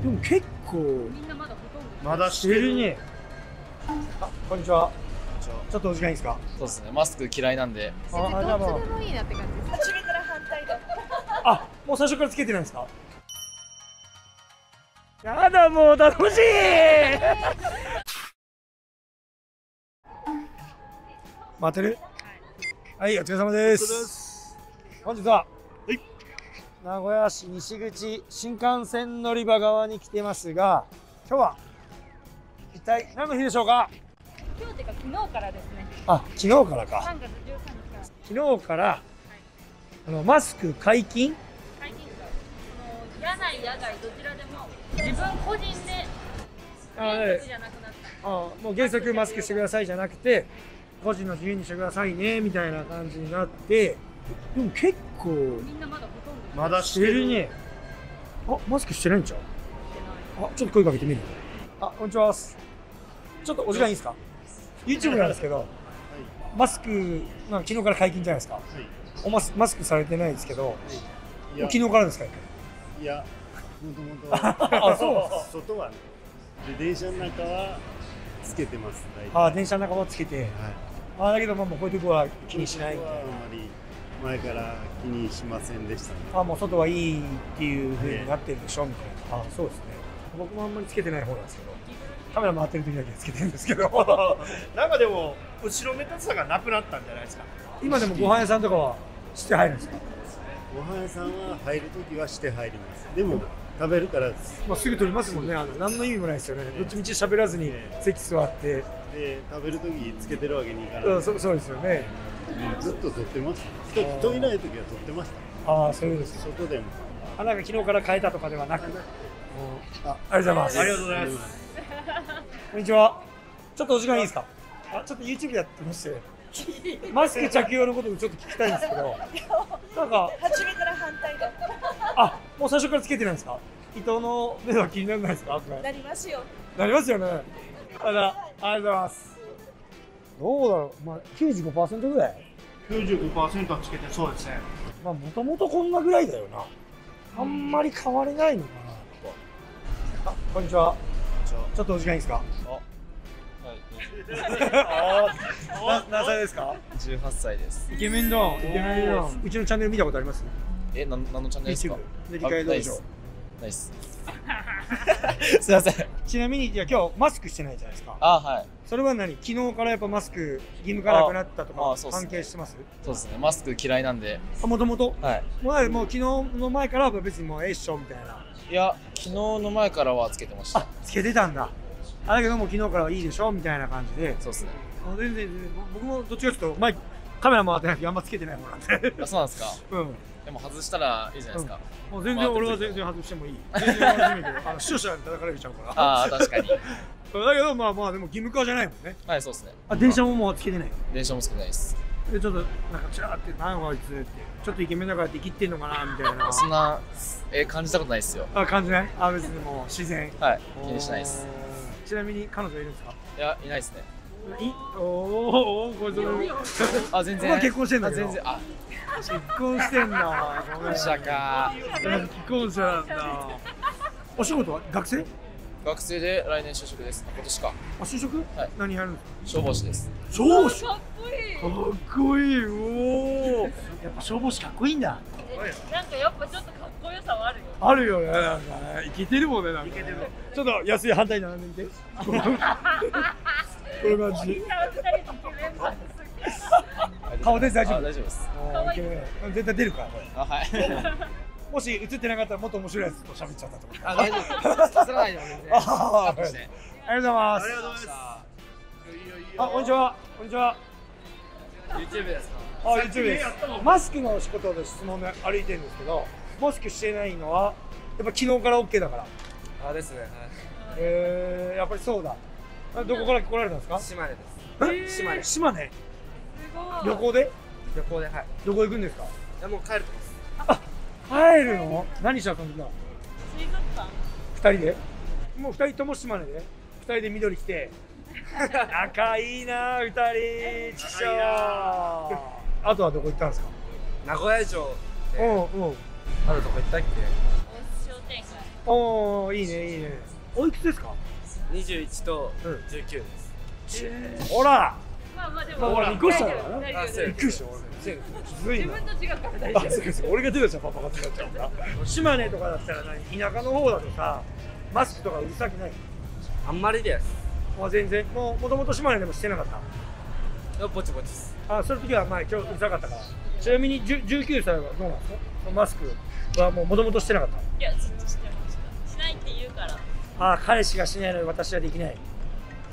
でも結構。みんなまだほとんどまだしてるね。あこんにちは。ちょっとお時間いいですか？そうですね。マスク嫌いなんで。ああじゃあもう。どっちでもいいなって感じです初めから反対だ。あもう最初からつけてないんですか？やだもう楽しい！待ってる。はい。お疲れ様です。本日は、名古屋市西口新幹線乗り場側に来てますが今日は一体何の日でしょうか？今日っていうか昨日からですね。あ昨日からか。3月13日から。昨日からあのマスク解禁？解禁。がその野外野外どちらでも。自分個人であ原則じゃなくなった。あもう原則マスクしてくださいじゃなくて個人の自由にしてくださいねみたいな感じになってでも結構みんなまだほとんどまだしてる。ね。あマスクしてないんちゃう？あちょっと声かけてみる？あこんにちは。ちょっとお時間いいですか？YouTube なんですけどマスクまあ昨日から解禁じゃないですか？おマスマスクされてないですけどい。や昨日からですか？いや。もともと。あそう。外は。ねで電車の中はつけてます。あ電車の中もつけて。はい。あだけどまあもうこういうとこは気にしない。みたいなはあまり前から気にしませんでしたね。あもう外はいいっていう風になってるでしょみたいな、あそうですね。僕もあんまりつけてない方なんですけど。カメラ回ってる時だけつけてるんですけど。なんかでも後ろめたさがなくなったんじゃないですか。今でもご飯屋さんとかはして入るんですか、ご飯屋さんは入るときはして入ります。でも食べるからまあ、すぐ取りますもんね。あの何の意味もないですよね。どっちみち喋らずに席座って、で食べるときつけてるわけにいかない、うん、そそうですよねずっと撮ってます人人いないときは撮ってました。ああそうです。外でも。あなんか昨日から変えたとかではなく。あありがとうございます。ありがとうございます。こんにちは。ちょっとお時間いいですか？あちょっと YouTube やってまして。マスク着用のことをちょっと聞きたいんですけど。なんか初めから反対だ。あもう最初からつけてないんですか？伊藤の目は気にならないですか？なりますよ。なりますよね。あらありがとうございますどうだろうまあ95%ぐらい。95%はつけてそうですね。まあもともとこんなぐらいだよな。あんまり変わりないのかな。あこんにちは。ちょっとお時間いいですか？あな何歳ですか？18歳です。イケメンだ。イケメンだ。うちのチャンネル見たことあります？え、なん、何のチャンネルですか？塗り替え道場あナイス。すいません。ちなみにいや今日マスクしてないじゃないですかあ、はい。それは何？昨日からやっぱマスク義務がなくなったとか関係してます？そうですね。マスク嫌いなんで。もともとはい。もうもう昨日の前からは別にもうええっしょみたいないや、昨日の前からはつけてましたあ。つけてたんだあだけどもう昨日からはいいでしょみたいな感じでそうですね。あ全然僕もどっちかちょっと前カメラ回ってない時あんまつけてない方なんであ、そうなんですか。うんでも外したらいいじゃないですか。もう全然俺は全然外してもいい全然初めてあの視聴者に叩かれちゃうからああ、確かに。だけどまあまあでも義務化じゃないもんねはい、そうですね。あ電車ももうつけてない電車もつけてないです。でちょっとなんかチラーって何あいつってちょっとイケメンだからって生きってんのかなみたいな そんな、え、感じたことないですよ。あ感じない？あ別にもう 自然はい。気にしないです。ちなみに彼女いるんですか？いや、いないですね。いおーおーこれそのあ、全然。まあ結婚してんだ全然。あ、結婚してんだごめん記者か。既婚者なんだ。お仕事は学生？学生で来年就職です。今年か。あ就職、はい。何やるんですか？消防士です。消防士？かっこいい。かっこいい。おおやっぱ消防士かっこいいんだ。なんかやっぱちょっとかっこよさはあるよあるよね。なんかねいけてるもんねなんかね。ちょっと安い反対に並んでみて。こ のこの感じみんな二人イケメンなんです顔で大丈夫？あ大丈夫です。絶対出るからこれあ、はい。もし映ってなかったらもっと面白いやつと喋っちゃったと思うあ、大丈夫。さらないでも全然。ありがとうございますありがとうございますあこんにちはこんにちは YouTube ですか？あ YouTube ですマスクの仕事で質問で歩いてるんですけどマスクしてないのはやっぱ昨日から OK だからあ、ですね。えー、やっぱりそうだあどこから来られたんですか？島根です。島根。島根？旅行で？旅行で、はい。どこ行くんですか？いや、もう帰るとます。帰るの？何しちゃったんですか水族館。二人で？もう二人とも島根で？二人で緑着て。仲いいな二人。ちくしょうあとはどこ行ったんですか？名古屋城うんうん。あるとこ行ったっけ？商店街。おおいいねいいね。おいくつですか？21とうん19です。ほらまあまあでもまあほらびっくりした。からなびっくりした俺ずいな自分と違うから大あ丈夫そうです。俺が出たじゃんパパがってなっちゃうんだ島根とかだったら何田舎の方だとさマスクとかうるさくない？あんまりです。もう全然。もうもともと島根でもしてなかった？ぼちぼちです。あその時はまあ今日うるさかったから。ちなみに10 19歳はどうなんですか？マスクはもうもともとしてなかっいやずっとしてました。しないって言うから。たあ彼氏がしないのに私はできない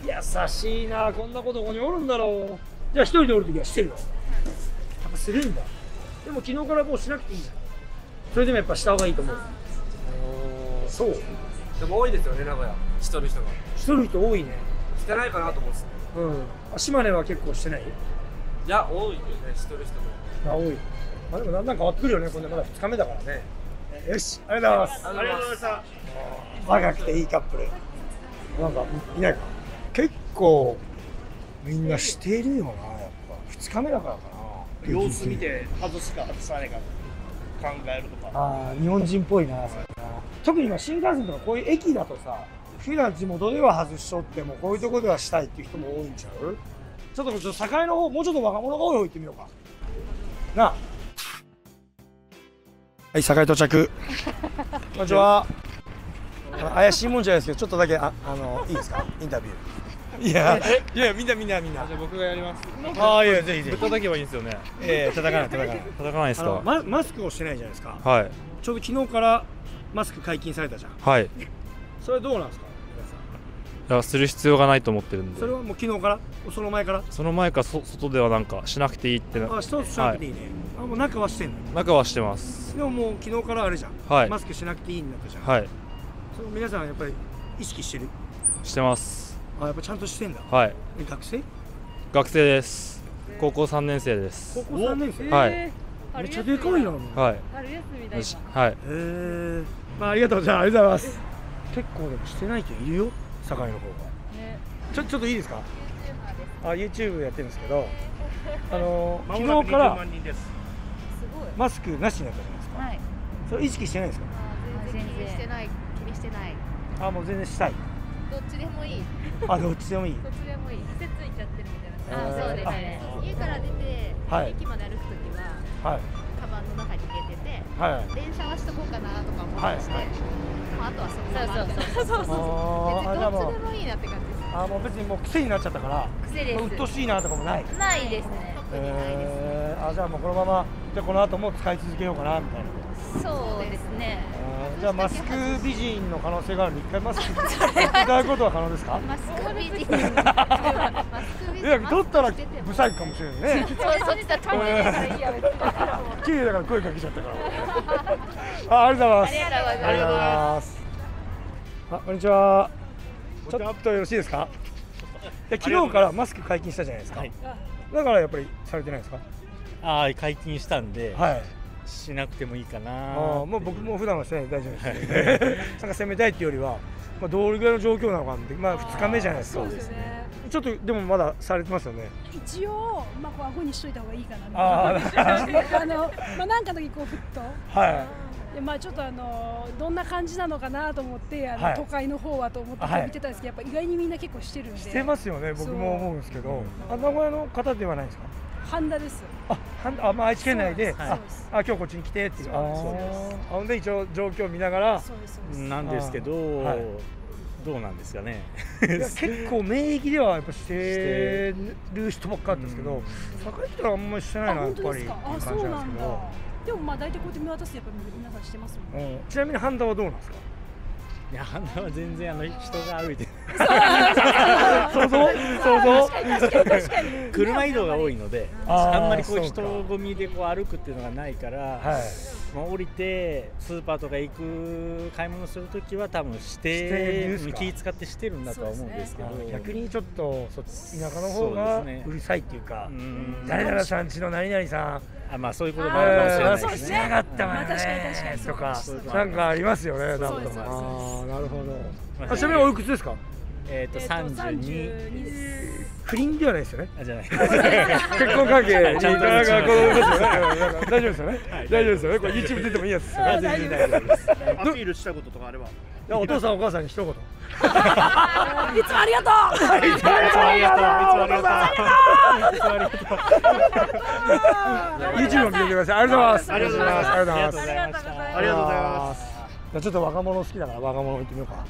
優しいなこんなことここにおるんだろう。じゃあ一人でおる時はしてるよ。やっぱするんだ。でも昨日からもうしなくていいんだ。それでもやっぱした方がいいと思う。そう。でも多いですよね、名古屋。しとる人が。しとる人多いね。してないかなと思うんです。うん。あ島根は結構してない？いや、多いよね、しとる人も。あ多い。まあでもだんだん変わってくるよねこんなまだ2日目だからね。よしありがとうございます。ありがとうございました。若くていいカップル。なんかいないか？結構みんなしてるよなやっぱ。2日目だからかな。様子見て外すか外さないか考えるとか。ああ日本人っぽいなそれな特に今新幹線とかこういう駅だとさ普段地元では外しとってもこういうとこではしたいっていう人も多いんちゃう？ちょっとちょっと境の方もうちょっと若者が多い方行ってみようか。なあ。はい境到着。こんにちは。怪しいもんじゃないですけどちょっとだけああのいいですか？インタビューいやいやみんなみんなみんな。じゃあ僕がやります。ああいやぜひぜひ。叩けばいいんですよね。ええ叩かない叩かない叩かないですか？ママスクをしてないじゃないですか。はい。ちょうど昨日からマスク解禁されたじゃん。はい。いそれどうなんですか？皆さんやする必要がないと思ってるんで。それはもう昨日から？その前から？その前かそ外ではなんかしなくていいってな。あ一つしなくていいね、あもう中はしてんの？中はしてます。でももう昨日からあれじゃん、はい。マスクしなくていいになったじゃん、はい。その皆さんやっぱり意識してる？してますあやっぱちゃんとしてんだ。はい。え学生？学生です。高校3年生です。高校3年生？はい。めっちゃでかいなへはい。春休みだし今。はい。えまあありがとうじゃあありがとうございます。結構でもしてない人いるよ。境の方がね。ちょちょっといいですか？あ YouTube やってるんですけど。あの 昨日からす。ごい。マスクなしになったじゃないですか。はい。それ意識してないんですか？全然気にしてない。気にしてない。あもう全然したいどっちでもいい。あどっちでもいい。どっちでもいい。癖ついちゃってるみたいな。あそうです。ね家から出て、はい。駅まで歩くときははい。カバンの中に入れててはい。電車はしとこうかなとか思ってして、はい。まあ、あとはそのままそうそうそうそうどっちでもいいなって感じです。あーもう別にもう癖になっちゃったから癖です。もう鬱陶しいなとかもない。ないですね。特にないです、えー、あじゃあもうこのままじゃあこの後も使い続けようかなみたいなそうですね。じゃあマスク美人の可能性があるんで一回マスク 取っていただくこと。は可能ですかマスク美人。マスク美いや人取ったらブサイクかもしれないね。そうそっちだ関係ない。からいいや別に綺麗だから声かけちゃったから。あありがとうございます。ありがとうございますあこんにちは。ちょっとよろしいですか？で昨日からマスク解禁したじゃないですか、はい。だからやっぱりされてないですか？ああ解禁したんで、はいしなくてもいいかなあーもう僕も普段はしてないんで大丈夫です。なんか攻めたいっていうよりは、まあ、どれぐらいの状況なのかって、まあ、2日目じゃないですか。そうですね。ちょっとでもまだされてますよね。一応、まあ、こう顎にしといた方がいいかなみあたいな。あの、まあ、なんかの時こうふっと。はで、まあ、ちょっとあのどんな感じなのかなと思ってあの、はい。都会の方はと思って見てたんですけど、やっぱ意外にみんな結構してるんい。で。してますよね。僕も思うんですけど、あ名古屋の方ではないんですか？ハンダですあ、はんあ、まあ、愛知県内で、ですああ、今日こっちに来てっていう。あそうーです。あ、ほんで一応状況を見ながら。なんですけど、あはい。どうなんですかね。いや 結構免疫ではやっぱしてる人ばっかりだったんですけど、うん。栄えたらあんまりしてないあなやっぱりっていうあそ感じうなんですけど。でもまあ大体こうやって見渡すとやっぱ皆さんしてますもんね。うん。ちなみに判断はどうなんですか？いやあのは全然あの人が歩いてる想像想像車移動が多いのであんまりこう人混みでこう歩くっていうのがないから、まあ、降りてスーパーとか行く買い物するときは多分して気使ってしてるんだとは思うんですけど逆にちょっとそ田舎の方がですねうるさいっていうか誰々さんちの何々さんあまあそういうこともあるかもしれないですねそうですねしなかったわよまあ確かに確かにとかなんかありますよね多分そうですそうですああなるほどあちなみにおいくつですかえっ、とえーと32 32です不倫ではないですよね。あじゃない。結婚関係。に大丈夫ですよね大丈夫ですよねこれ YouTube 出てもいいやつです大丈夫ですアピールしたこととかあればいやお父さんお母さんに一言いつもありがとういつもありがとういつもありがとう YouTube も見てくださいありがとうございますありがとうございますありがとうございますありがとうございますじゃあちょっと若者好きだから若者行ってみようか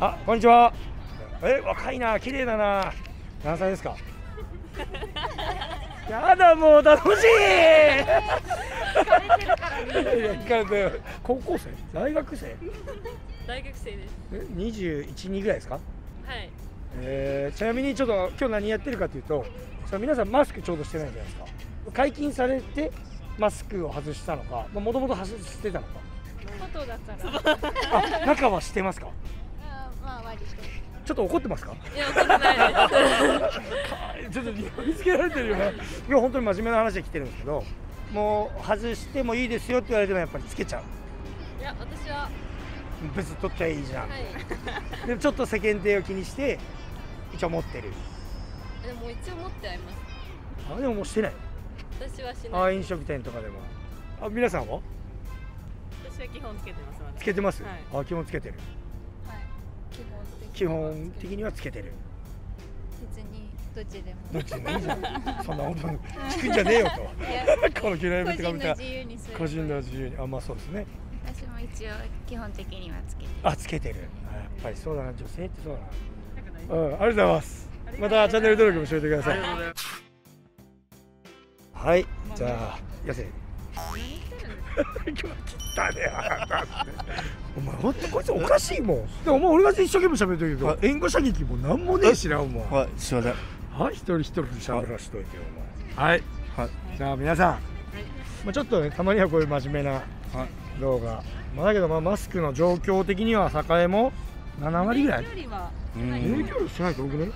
あこんにちはえ若いな綺麗だな。何歳ですか？やだもう楽しい。聞かれてる。高校生？大学生？大学生です。え21、2ぐらいですか？はい。えーちなみにちょっと今日何やってるかというとその皆さんマスクちょうどしてないじゃないですか。解禁されてマスクを外したのかもともと外してたのか。外だから。あ中はしてますか？あまあ割とちょっと怒ってますか？いや怒ってないです。ちょっと呼びつけられてるよね。今日本当に真面目な話で来てるんですけどもう外してもいいですよって言われてもやっぱりつけちゃう。いや私は別に取っちゃいいじゃん、はい。でもちょっと世間体を気にして一応持ってる。でも一応持ってあります。あでももうしてない。私はしあない。飲食店とかでも。あ皆さんは？私は基本つけてますつけてます、はい。あ基本つけてる。はい。基本的にはつけてる。別にどっちでも。どっちでもいいじゃん。そんなこと聞くんじゃねえよと。この嫌いぶってかみた個人の自由にする。個人の自由に。あまあそうですね。私も一応基本的にはつけてあつけてる。あやっぱりそうだな女性ってそうだな。うんありがとうございます。またチャンネル登録もしておいてください。はいじゃあやせ切ったねあなたお前ほんとこいつおかしいもんでもお前俺が一生懸命喋ってるけど援護射撃もなんもねえしなお前はいすいませんはい、一人一人で喋らしといてよ、お前。はい。はいじゃあ皆さん、まあちょっとね、たまにはこういう真面目な動画。まあだけど、まあマスクの状況的には栄も7割ぐらい。よりはうん影響力しないと多くね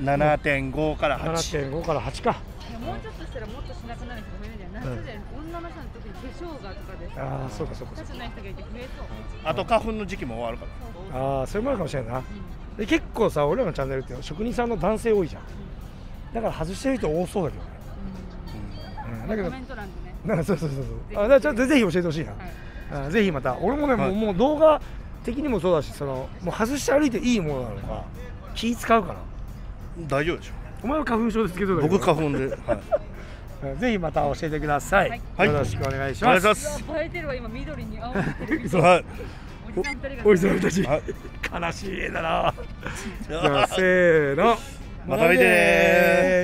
？7.5から8 7.5から8か。もうちょっとしたらもっとしなくなる人が増えるんじゃない夏で女の人の特に化粧がとかでああ、そうかそうかそう立ちない人がいて増えそう。あと花粉の時期も終わるからか。ああ、それもあるかもしれんな。いな。で結構さ、俺らのチャンネルって職人さんの男性多いじゃん。だから外してる人多そうだけどね。うん、だけどコ、メント欄でね。なんかそうそうそうそう。あ、だからぜひ教えてほしいな。あぜひまた。俺もね、もうもう動画的にもそうだしそのもう外して歩いていいものなのか気使うかな大丈夫でしょお前は花粉症ですけど僕花粉で、はい、粉 ぜひまた教えてください、はい。よろしくお願いします。い。します。映えてるわ今緑に青い。おじさんたちはい。悲しい絵だな。じゃあ。せーの。また見て